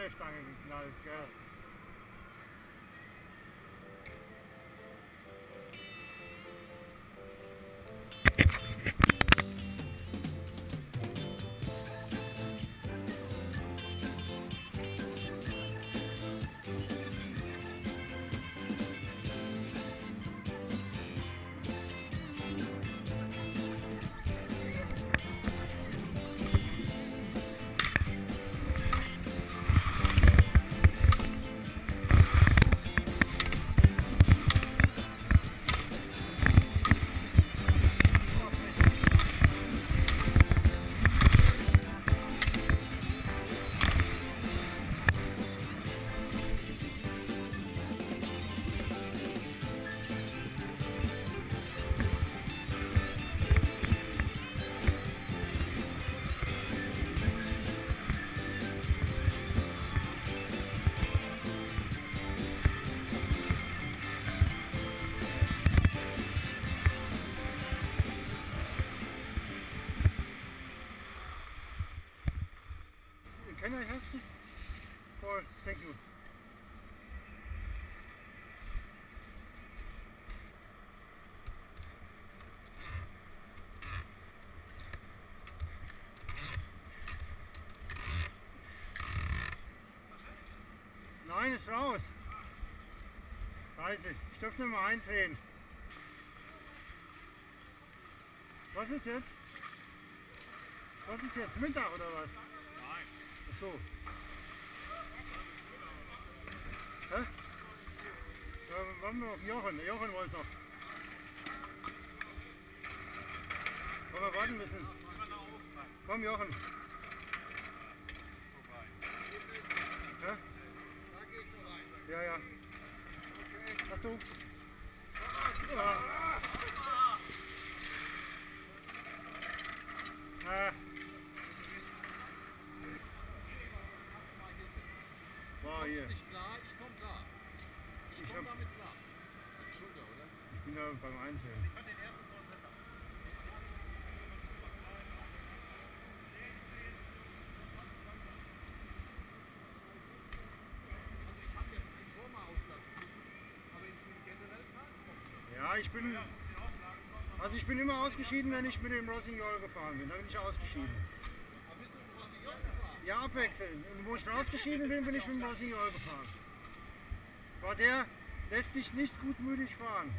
fish not his nose, Joe. Thank Or thank you. Nein, ist raus. Scheiße, ich darf nicht mehr einsehen. Was ist jetzt? Was ist jetzt? Mittag oder was? Ach so. Hä? Ja, warten wir auf Jochen. Jochen wollte noch. Wollen wir warten müssen? Komm, Jochen. Hä? Ja, ja. Achtung. Ah. Ah. War hier. nicht klar, ich komme klar. Ich Ich komme damit klar. Schulter, oder? Ich bin da beim Einzelnen. Also ich ja den ich klar gekommen. Ja, ich bin. Also ich bin immer ausgeschieden, wenn ich mit dem Rossignol gefahren bin. Dann bin ich ausgeschieden. Abwechselnd. Und wo ich ausgeschieden bin, bin ich mit dem Rossignol gefahren. War der lässt sich nicht gutmütig fahren.